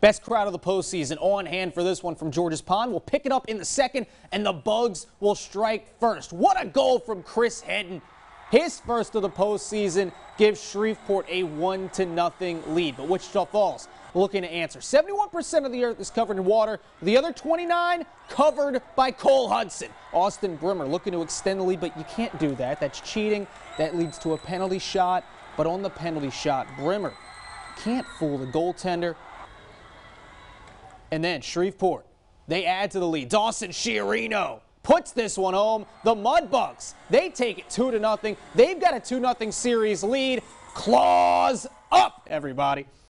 Best crowd of the postseason on hand for this one from George's Pond. We'll pick it up in the second, and the Bugs will strike first. What a goal from Chris Hedden. His first of the postseason gives Shreveport a 1 to nothing lead. But Wichita Falls looking to answer. 71% of the earth is covered in water. The other 29 covered by Cole Hudson. Austin Brimmer looking to extend the lead, but you can't do that. That's cheating. That leads to a penalty shot. But on the penalty shot, Brimmer can't fool the goaltender. And then Shreveport, they add to the lead. Dawson Sciarino puts this one home. The Mudbugs, they take it 2 to nothing. They've got a 2 nothing series lead. Claws up, everybody.